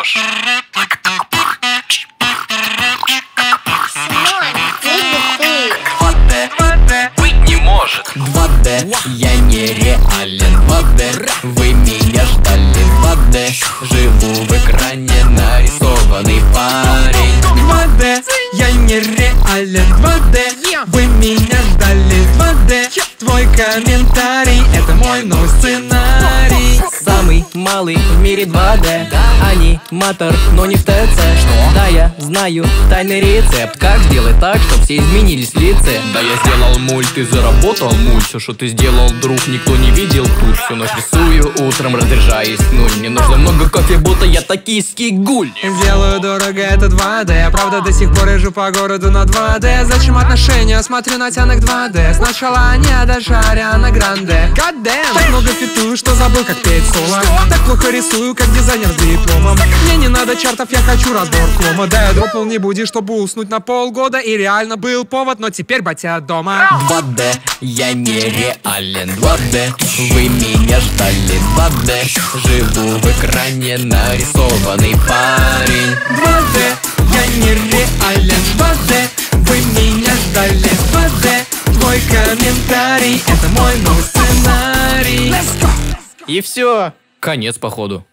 ложь. Симон, ты ты. 2D, Быть не может. 2D, я нереален 2D, вы меня ждали 2D, живу в экране нарисованный парень 2D, я нереален 2D, вы меня ждали 2D, твой комментарий, это мой новый сценарий малый в мире 2D Аниматор, но не в ТЦ Да, я знаю тайный рецепт Как сделать так, чтобы все изменились в лице Да я сделал мульт и заработал мульт. Все, что ты сделал, друг, никто не видел. Тут Всю ночь рисую, утром разряжаюсь нуль Мне нужно много кофе, будто я токийский гуль. Делаю дорого, это 2D Правда, до сих пор езжу по городу на 2D Зачем отношения? Смотрю на тянок 2D Сначала они, а даже Ариана Гранде. Так много фитую, что забыл, как петь соло Так плохо рисую, как дизайнер с дипломом. Мне не надо чартов, я хочу разбор кома. Да, я дропнул не буди, чтобы уснуть на полгода. И реально был повод, но теперь батя дома. 2D, я нереален. 2D, вы меня ждали. 2D, живу в экране нарисованный парень. 2D, я нереален. 2D, вы меня ждали. 2D, твой комментарий, это мой новый сценарий. И все, конец походу